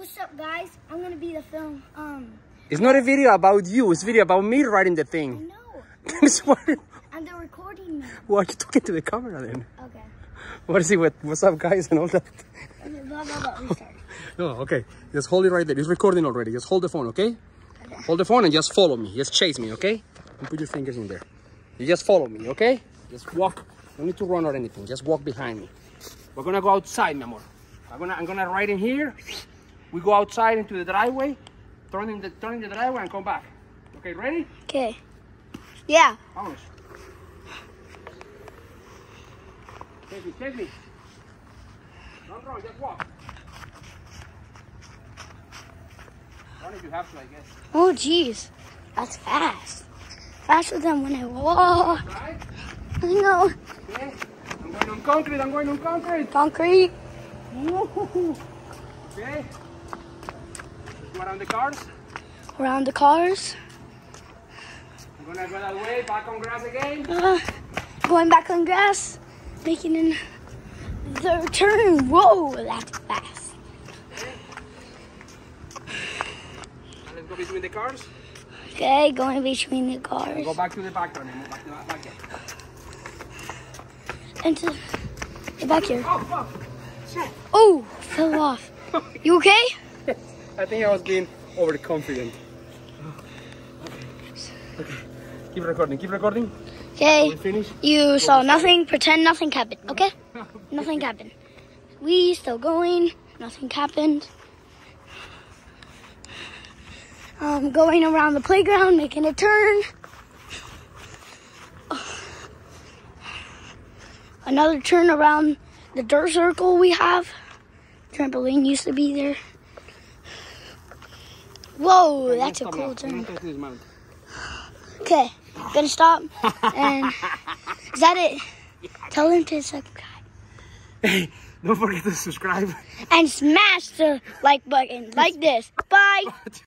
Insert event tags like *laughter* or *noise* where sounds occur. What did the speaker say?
What's up, guys? I'm gonna be the film. Um, It's not a video about you. It's a video about me riding the thing. I know. *laughs* why, I'm the recording now. why are you talking to the camera then? Okay. *laughs* What is it with what's up guys and all that? Blah, blah, blah. Restart. *laughs* No, okay. Just hold it right there. It's recording already. Just hold the phone, okay? Hold the phone and just follow me. Just chase me, okay? And put your fingers in there. You just follow me, okay? Just walk. Don't need to run or anything. Just walk behind me. We're gonna go outside, mi amor. I'm gonna I'm gonna ride in here. We go outside into the driveway, turn in the turn in the driveway and come back. Okay, ready? Okay. Yeah. Vamos. Take me, take me. Don't run, just walk. Run if you have to, I guess. Oh, jeez. That's fast. Faster than when I walk. Right? I know. Okay. I'm going on concrete, I'm going on concrete. Concrete. Okay. Around the cars. Around the cars. I'm gonna go that way, back on grass again. Uh, going back on grass. Making an, the turn. Whoa, that's fast. And let's go between the cars. Okay, going between the cars. Go back to the back. Nemo. Back to the back door. Into the back here. Oh. Oh, fell off. You okay? *laughs* I think I was being overconfident. Okay. Keep recording, keep recording. Okay. We finish. You saw nothing. Pretend nothing happened. Okay? Nothing happened. We still going. Nothing happened. Um, going around the playground, making a turn. Another turn around the dirt circle we have. Trampoline used to be there. Whoa, that's a cool turn. Don't touch this mount. Okay, gonna stop. And *laughs* is that it? Tell them to subscribe Hey, don't forget to subscribe. and smash the like button like this. Bye.